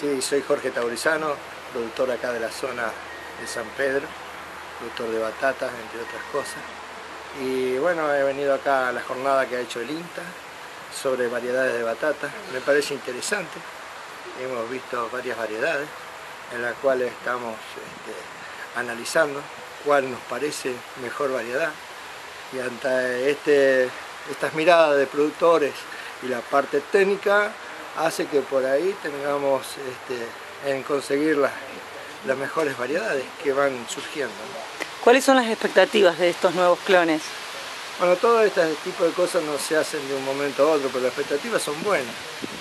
Sí, soy Jorge Taurizano, productor acá de la zona de San Pedro, productor de batatas, entre otras cosas. Y bueno, he venido acá a la jornada que ha hecho el INTA sobre variedades de batata. Me parece interesante. Hemos visto varias variedades en las cuales estamos este, analizando cuál nos parece mejor variedad. Y ante este, estas miradas de productores y la parte técnica hace que por ahí tengamos este, en conseguir las, las mejores variedades que van surgiendo. ¿Cuáles son las expectativas de estos nuevos clones? Bueno, todo este tipo de cosas no se hacen de un momento a otro, pero las expectativas son buenas.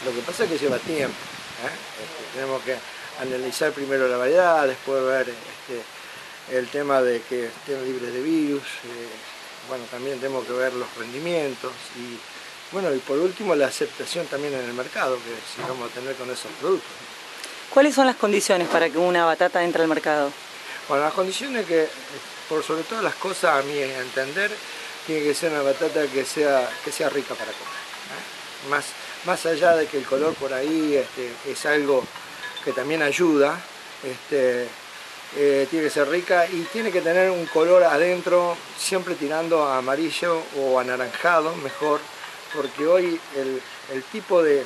Lo que pasa es que lleva tiempo. ¿eh? Este, tenemos que analizar primero la variedad, después ver este, el tema de que estén libres de virus. Eh, bueno, también tenemos que ver los rendimientos y bueno, y por último la aceptación también en el mercado que vamos a tener con esos productos. ¿Cuáles son las condiciones para que una batata entre al mercado? Bueno, las condiciones que, por sobre todo las cosas, a mi entender, tiene que ser una batata que sea, que sea rica para comer. ¿eh? Más, más allá de que el color por ahí este, es algo que también ayuda, este, eh, tiene que ser rica y tiene que tener un color adentro siempre tirando a amarillo o anaranjado, mejor, porque hoy el, tipo de,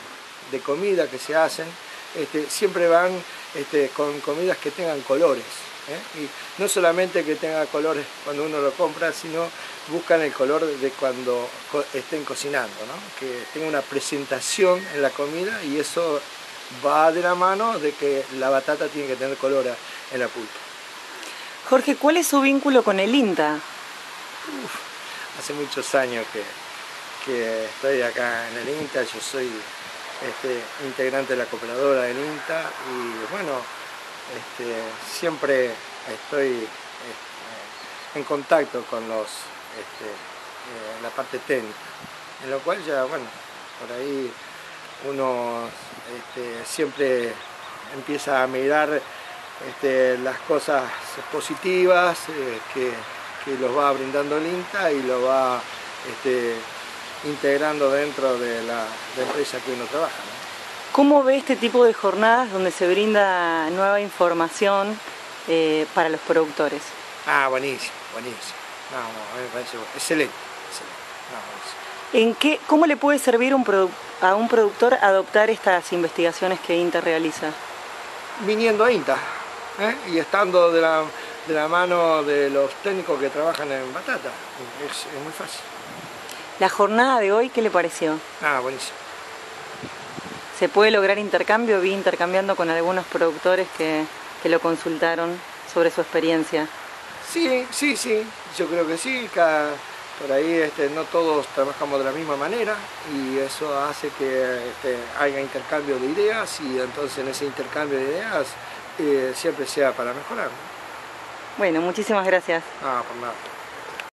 de comida que se hacen este, siempre van este, con comidas que tengan colores. ¿eh? Y no solamente que tenga colores cuando uno lo compra, sino buscan el color de cuando estén cocinando, que tenga una presentación en la comida y eso va de la mano de que la batata tiene que tener color en la pulpa. Jorge, ¿cuál es su vínculo con el INTA? hace muchos años que, que estoy acá en el INTA, yo soy este, integrante de la cooperadora del INTA y bueno, este, siempre estoy este, en contacto con los, eh, la parte técnica, en lo cual ya, bueno, por ahí uno siempre empieza a mirar las cosas positivas eh, que, que, los va brindando el INTA y lo va integrando dentro de la, empresa que uno trabaja. ¿Cómo ve este tipo de jornadas donde se brinda nueva información eh, para los productores? Ah, buenísimo, buenísimo. No, no, me parece excelente. ¿En qué, ¿Cómo le puede servir a un productor adoptar estas investigaciones que INTA realiza? Viniendo a INTA ¿eh? y estando de la, de la, mano de los técnicos que trabajan en batata. es muy fácil. La jornada de hoy, ¿qué le pareció? Ah, buenísimo. ¿Se puede lograr intercambio? Vi intercambiando con algunos productores que, lo consultaron sobre su experiencia. Sí, sí, sí, yo creo que sí. por ahí este, no todos trabajamos de la misma manera y eso hace que este, haya intercambio de ideas y entonces en ese intercambio de ideas eh, siempre sea para mejorar. Bueno, muchísimas gracias. Ah, por nada.